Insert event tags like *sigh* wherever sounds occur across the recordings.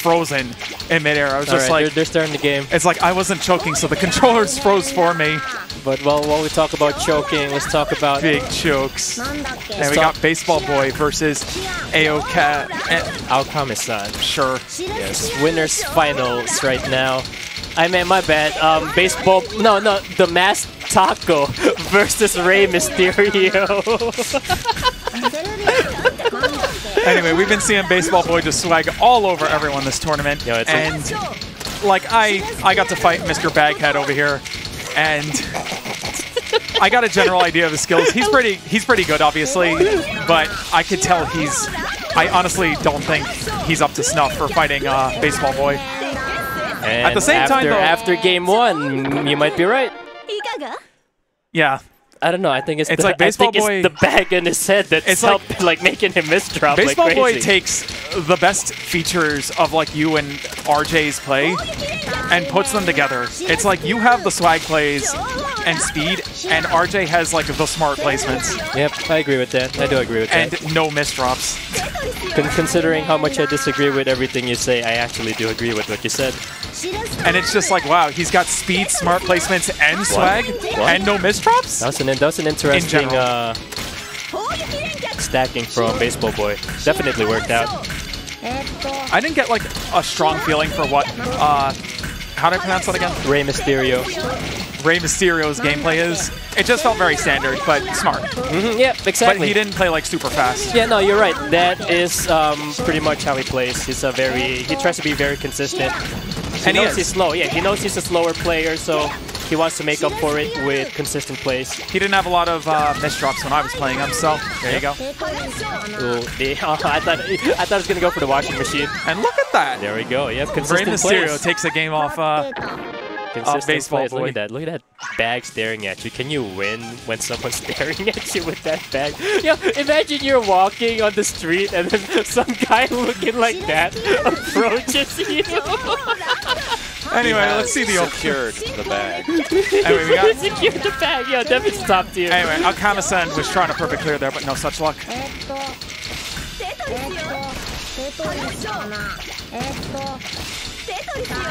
frozen in midair. I was All just right, like, they're, they're, starting the game. It's like I wasn't choking, so the *laughs* controllers froze for me. But while, while we talk about choking, let's talk about big chokes. Let's and we got Baseball Boy versus Aoka. Aocamesan. Sure. Yes. Winners finals right now. I mean, my bad. Um, baseball. No, no. The Mask Taco *laughs* versus Rey Mysterio. *laughs* anyway, we've been seeing Baseball Boy just swag all over everyone this tournament. Yeah, and like, I, I got to fight Mr. Baghead over here, and I got a general idea of his skills. He's *laughs* pretty he's pretty good, obviously, but I could tell he's. I honestly don't think he's up to snuff for fighting uh, Baseball Boy. And At the same after, time, though, after game one, you might be right. Yeah, I don't know. I think it's, It's the, like Baseball I think Boy- it's the bag in his head that's It's like- helped, like, making him miss misdrop Baseball like Boy takes the best features of like you and RJ's play and puts them together. It's like you have the swag plays and speed, and RJ has like the smart placements Yep, I agree with that. I do agree with and that. And no misdrops. Con- considering how much I disagree with everything you say, I actually do agree with what you said. And it's just like, wow, he's got speed, smart placements, and swag, what? and no misdrops? That's an, an interesting In uh, stacking from Baseball Boy. Definitely worked out. I didn't get like a strong feeling for what, uh, how do I pronounce that again? Rey Mysterio. Rey Mysterio's gameplay is. It just felt very standard, but smart. Mm -hmm, exactly. But he didn't play like super fast. Yeah, no, you're right. That is um, pretty much how he plays. He's a very he tries to be very consistent. He and knows he he's slow. Yeah, he knows he's a slower player, so he wants to make up for it with consistent plays. He didn't have a lot of uh, drops when I was playing him, so there you go. Ooh, *laughs* I thought it, I thought he was gonna go for the washing machine. And look at that! There we go. Yep, consistent Rey Mysterio plays. takes a game off. Uh, 出た Consistent baseball plays. boy. Look at that. Look at that bag staring at you. Can you win when someone's staring at you with that bag? Yo, imagine you're walking on the street and then some guy looking like that approaches you. anyway, let's see the old. secured the bag. Anyway, we got. Secure the bag. Yo, Devin's top tier. Anyway, Aocamesan was trying to perfect clear there, but no such luck.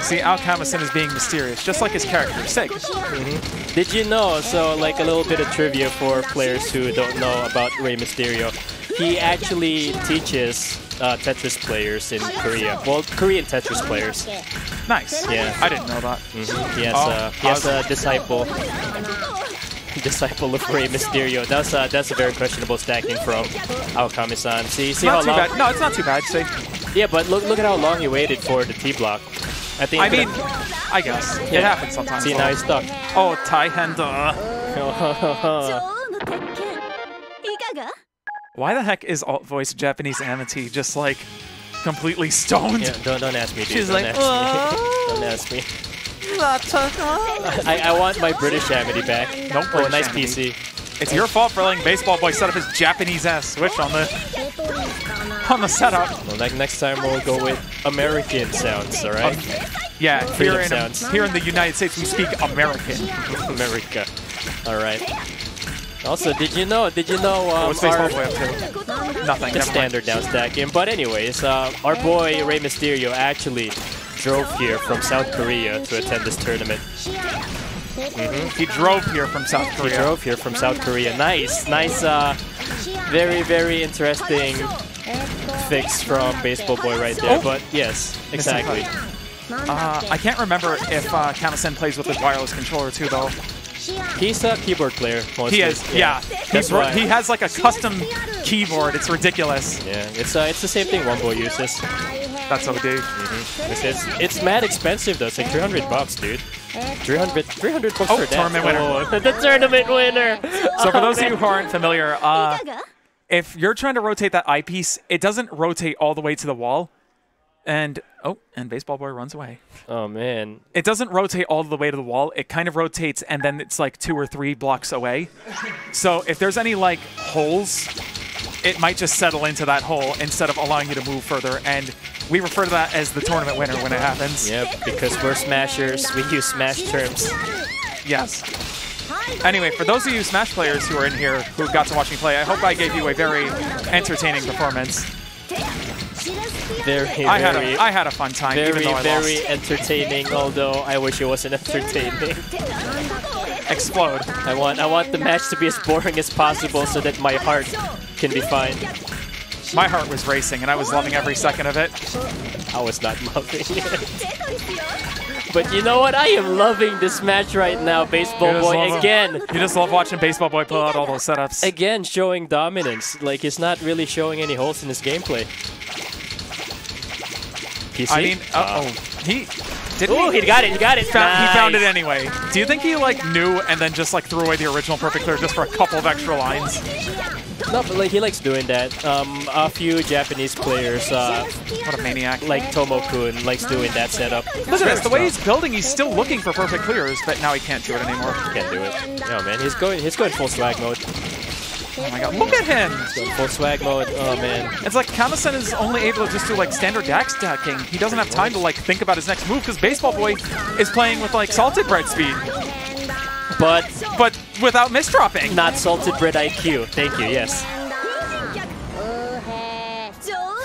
See, Aocamesan is being mysterious, just like his character, Sig. Mm -hmm. Did you know, so like a little bit of trivia for players who don't know about Rey Mysterio, he actually teaches uh, Tetris players in Korea. Well, Korean Tetris players. Nice. Yeah. I didn't know that. Mm -hmm. He has, oh, uh, he has a disciple. Disciple of Rey Mysterio. That's a that's a very questionable stacking from Aocamesan. See, see not how long. Bad. No, it's not too bad. See. Yeah, but look look at how long he waited for the T block. I think. I mean, I guess yeah. it happens sometimes. See, now he's stuck. Oh, tie hand. Uh. *laughs* Why the heck is alt voice Japanese Amity just like completely stoned? Yeah, don't don't ask me. Dude. She's don't like, ask me. Oh. don't ask me. *laughs* I, I want my British Amity back. Nope. Oh, nice Amity. PC. It's your fault for letting Baseball Boy set up his Japanese ass switch on the on the setup. Well, next, next time we'll go with American sounds, all right? Um, yeah, here in, sounds. here in the United States we speak American. America. All right. Also, did you know? Did you know? Oh, um, What's our, Nothing. The standard down stacking. But anyways, uh, our boy Rey Mysterio actually drove here from South Korea to attend this tournament. Mm -hmm. He drove here from South Korea. He drove here from South Korea. Nice, nice. Uh, very, very interesting fix from Baseball Boy right there, oh. but yes, exactly. Uh, I can't remember if uh, Kamisen plays with his wireless controller too, though. He's a keyboard player. Mostly. He is, yeah. yeah. he has like a custom keyboard. It's ridiculous. Yeah, it's uh, it's the same thing Wombo uses. That's OD. Mm -hmm. It's, it's, it's mad expensive though. It's like 300 bucks, dude. 300, 300 bucks oh, for that. tournament winner. Oh, *laughs* the tournament winner. so for those of you who *laughs* aren't familiar, uh, if you're trying to rotate that I-piece, it doesn't rotate all the way to the wall. And oh, and baseball boy runs away. Oh man, It doesn't rotate all the way to the wall. It kind of rotates and then it's like two or three blocks away. So if there's any like holes, it might just settle into that hole instead of allowing you to move further. And we refer to that as the tournament winner when it happens. Yep, because we're smashers, we use smash terms. Yes. Anyway, for those of you Smash players who are in here who got to watch me play, I hope I gave you a very entertaining performance. very, I had very, a I had a fun time, even very, though I very lost. entertaining. Although I wish it wasn't entertaining. *laughs* Explode. I want, I want the match to be as boring as possible so that my heart can be fine. My heart was racing, and I was loving every second of it. I was not *laughs* loving it. *laughs* But you know what? I am loving this match right now, Baseball Boy. love- Again, *laughs* You just love watching Baseball Boy pull out all those setups. again showing dominance. Like he's not really showing any holes in his gameplay. PC? I mean, uh, oh, he did Oh, he got it. He got it. Found, He found it anyway. Do you think he like knew and then just like threw away the original perfect clear just for a couple of extra lines? No, but like he likes doing that. Um, a few Japanese players, uh, What a maniac! like Tomo-kun, likes doing that setup. Look at this. The way he's building, he's still looking for perfect clears, but now he can't do it anymore. Can't do it. No man, he's going. He's going full swag mode. Oh my god! Look at him. Going full swag mode. Oh man. It's like Kamasen is only able to just do like standard dax stacking. He doesn't have time to like think about his next move because Baseball Boy is playing with like salted bread speed, But but without misdropping. not salted bread IQ. Thank you. Yes.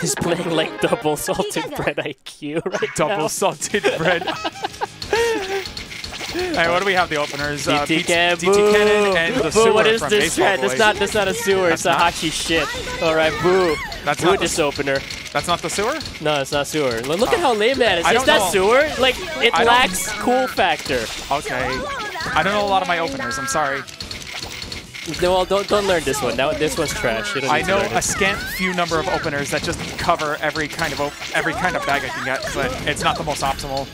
He's playing like double salted bread IQ right Double now. salted bread. *laughs* Alright, what do we have? The openers. Uh, DT DT Cannon, and the boo. what is this threat? That's not, that's not a sewer, it's That's a not? Hachi shit. Alright, boo. That's boo not this opener. That's not the sewer? No, it's not sewer. Look at how lame that is. Is that sewer? Like, it I don't- lacks cool factor. Okay. I don't know a lot of my openers, I'm sorry. No, Well, don't, don't learn this one. That, this one's trash. I know a scant few number of openers that just cover every kind of op every kind of bag I can get, but it's not the most optimal.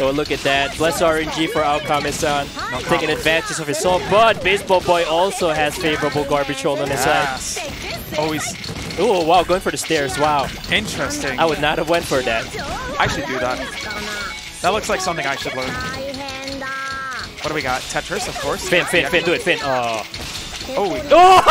Oh, look at that. Bless RNG for Aocamesan. Taking advantage of his soul. But Baseball Boy also has favorable garbage hold on his side. Yes. Always Oh, wow. Going for the stairs. Wow. interesting. I would not have went for that. I should do that. That looks like something I should learn. What do we got? Tetris, of course. Fin, Fin, Fin. Do it, Fin. Oh. Oh, we- Oh!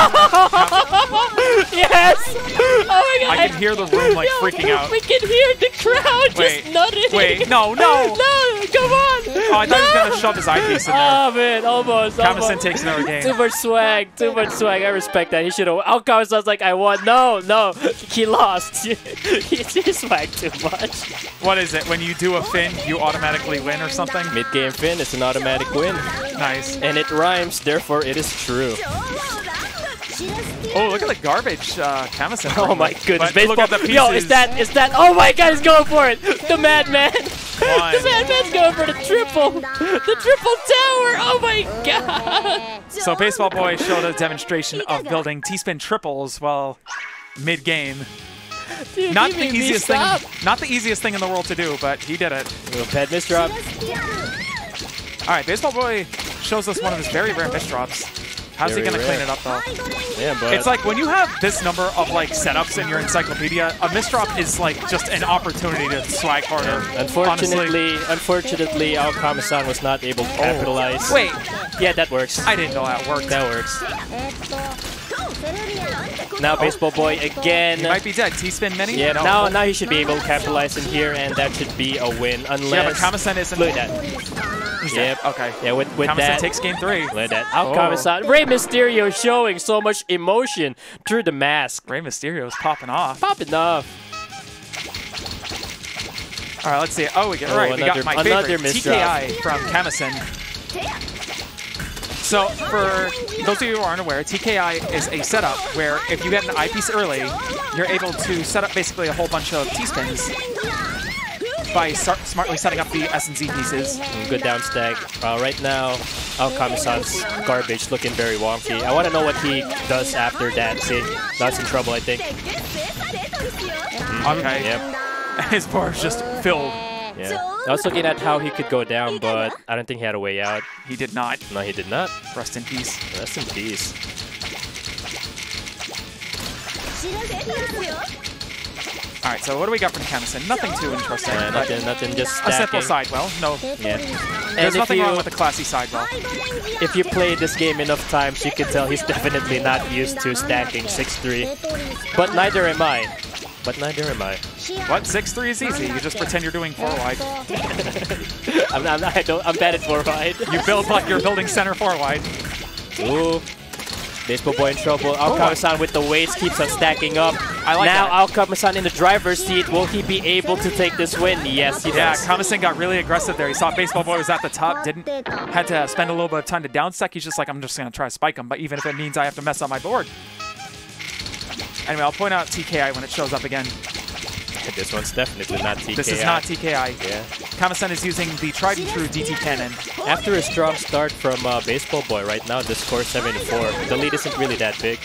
*laughs* yes! Oh my god! I can hear the room like Yo, freaking out. We can hear the crowd Wait, just nutting. wait, no, no. *laughs* no, come on! Oh, I thought he was gonna shove his I-piece in there. Oh man, almost. Kamasen almost. takes another game. Too much swag, too much swag. I respect that. He should have. Oh, Kamasen's like, I won. No, no, he lost. *laughs* he he swag too much. What is it? When you do a fin, you automatically win or something? Mid game fin it's an automatic win, Nice. and it rhymes. Therefore, it is true. Oh, look at the garbage, uh, Kamasen. Oh my goodness, But look baseball. at the pieces. Yo, is that is that? Oh my god, he's going for it. The madman. *laughs* The madman's going for the triple. The triple tower. Oh my god. So Baseball Boy showed a demonstration of building T-spin triples while mid-game. Dude, Not the easiest thing. Not the easiest thing in the world to do, but he did it. Little pad misdrop. All right, Baseball Boy shows us one of his very rare misdrops. How's he gonna rare. clean it up though? Yeah, but It's like when you have this number of like setups in your encyclopedia, a misdrop is like just an opportunity to swag harder. unfortunately, unfortunately, Aocamesan was not able to oh. capitalize. Honestly. Wait, Yeah, that works. I didn't know that worked. That works. Now baseball boy again. He might be dead. T-spin mini? Yeah, No. now now he should be able to capitalize in here, and that should be a win. Unless Yeah, but isn't. look at that. He's Yep. Okay. Yeah, with with Kamasen that. takes game three. Look at that. Ao Oh. Kama-san. Rey Mysterio showing so much emotion through the mask. Rey Mysterio's popping off. Popping off. All right, let's see. Oh, we get Oh, right. we got another- my another favorite. TKI from Kamasen. So, for those of you who aren't aware, TKI is a setup where if you get an I-piece early, you're able to set up basically a whole bunch of T-spins by smartly setting up the S and Z pieces. Good down stack. Uh, right now, Aocamesan's garbage looking very wonky. I want to know what he does after that. See, that's in trouble, I think. Okay. Yep. *laughs* His bar is just filled. Yeah. I was looking at how he could go down, but I don't think he had a way out. He did not. No, he did not. Rest in peace. Rest in peace. All right, so what do we got from Kamasen? Nothing too interesting. But nothing, nothing, just a stacking. simple sidewell. No, Yeah. there's And nothing you, wrong with a classy sidewell. if you play this game enough times, you can tell he's definitely not used to stacking 6-3. But neither am I. But neither am I. What? Six three is easy. You just pretend you're doing four wide. *laughs* I'm, I'm, I don't, I'm bad at 4 wide. You build like you're building center four wide. Ooh. Baseball boy in trouble. Oh Aocamesan with the weights keeps on stacking up. I like now that. Aocamesan in the driver's seat. Will he be able to take this win? Yes, he Yeah, does. Kamasin got really aggressive there. He saw Baseball Boy was at the top, didn't had to spend a little bit of time to downstack. He's just like, I'm just gonna try to spike him, but even if it means I have to mess up my board. Anyway, I'll point out TKI when it shows up again. This one's definitely not TKI. This is not TKI. Yeah. Kamasen is using the tried and true DT cannon. After a strong start from uh, Baseball Boy, right now the score 74. The lead isn't really that big.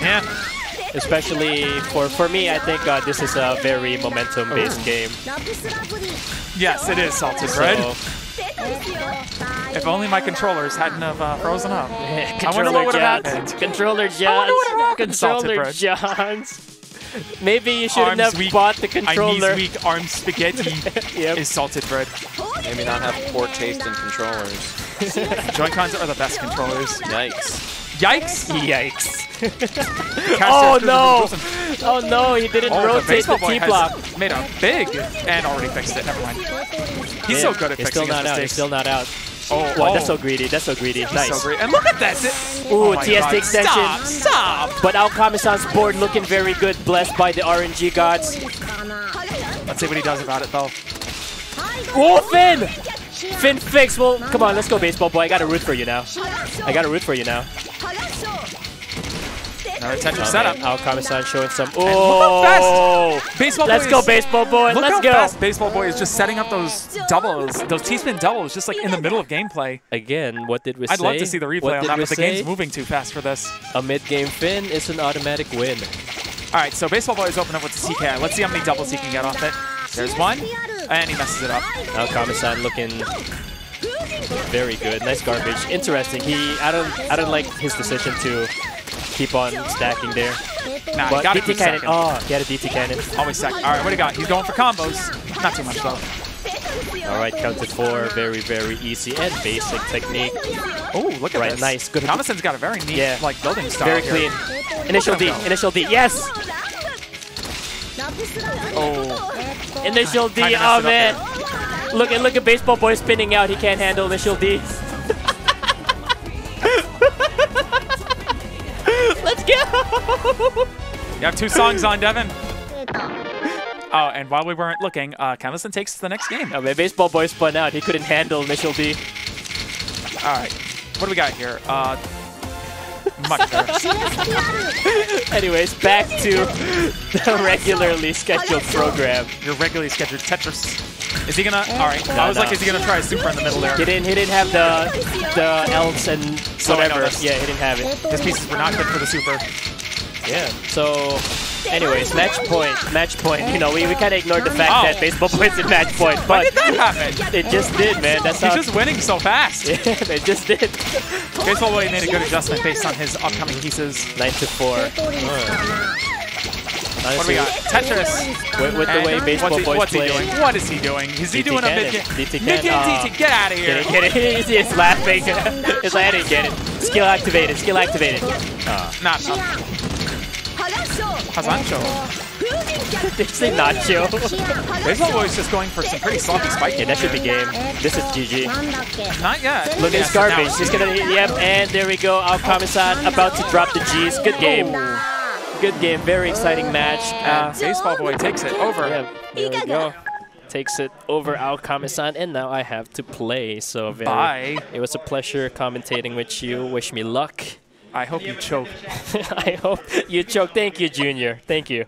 Yeah. Especially for, for me, I think uh, this is a very momentum-based game. Yes, it is salted bread. So, If only my controllers hadn't have uh, frozen up. *laughs* Controller what would've Johns. happened. Controller I wonder what Johns. happened, salted Controller bread. Johns. *laughs* Maybe you shouldn't Arms have weak, bought the I controller. knees weak, arms spaghetti *laughs* Yep. is salted bread. Maybe not have poor taste in controllers. *laughs* Joy-Cons are the best controllers. Yikes. Yikes! Yikes. Oh, no. Oh no, he didn't Oh, the rotate the baseball boy T-block. made a big and already fixed it. Never mind. He's so good at He's fixing still not his out. He's still not out. Oh, oh, Wow, oh, that's so greedy. That's so greedy. nice. so great. And look at that. Ooh, oh my TST God. extension. Stop! Stop! But Aocamesan's board looking very good, blessed by the RNG gods. Let's see what he does about it, though. Oh, Fin! Fin fix. Well, come on, let's go, baseball boy. I gotta root for you now. I gotta root for you now. Another Okay, setup. Aocamesan showing some. Oh! Baseball Let's go, baseball boy. Look Let's how go. fast Baseball Boy is just setting up those doubles, those T-spin doubles, just like in the middle of gameplay. Again, what did we say? I'd love to see the replay What on that, but the say? game's moving too fast for this. A mid-game fin is an automatic win. All right, so Baseball Boy is open up with the TKI. Let's see how many doubles he can get off it. There's one, and he messes it up. Alcamisan looking very good. Nice garbage. Interesting. He, I don't, I don't like his decision to keep on stacking there. Nah, But got DT cannon. Oh, he had a DT cannon. Always second. All right, what do you got? He's going for combos. Not too much, though. All right, counted four. Very, very easy and basic technique. Oh, look at Right, this. nice. Good. Thomason's got a very neat, Yeah. like, building style Very here. clean. Initial D. go. Initial D. Yes. Oh, Initial D. Oh man. Look at look at baseball boy spinning out. He can't handle initial D. *laughs* you have two songs on, Devin. *laughs* Oh, and while we weren't looking, uh, Kemison takes the next game. Oh man, baseball boy spun out. He couldn't handle initial D. All right, what do we got here? Uh, much better. *laughs* Anyways, back to the regularly scheduled program. Your regularly scheduled Tetris. Is he gonna? All right. No, I was no. like, is he gonna try a super in the middle there? He didn't. He didn't have the the elves and So I know whatever. this. Yeah, he didn't have it. His pieces were not good for the super. Yeah. So, anyways, match point. Match point. You know, we, we kind of ignored the fact Oh. that baseball points in match point, When but did that happen? it just did, man. That's He's how. just winning so fast. *laughs* yeah, it just did. Baseball Boy made a good adjustment based on his upcoming pieces. Nine to four. What do we got? Tetris. With, with the way baseball what's he, boys what's he doing? What is he doing? Is he DT doing a cannon. mid DT Mid cannon. DT, get out of here. Get it, get it. He's, he's laughing. *laughs* He's like, I didn't get it. Skill activated. Skill activated. Not enough. Hazancho. Did you say nacho? Baseball Boy's just going for some pretty sloppy Yeah, spiking. that should be game. This is GG. Not yet. Look at Yes, his garbage. now- He's gonna, yep, and there we go. Aocamesan about to drop the G's. Good game. Good game. Very exciting match. Uh, baseball Boy takes it over. yeah, there we go. Takes it over Aocamesan, and now I have to play. So very, Bye. It was a pleasure commentating with you. Wish me luck. I hope you choke. *laughs* I hope you choke. Thank you, Junior. Thank you.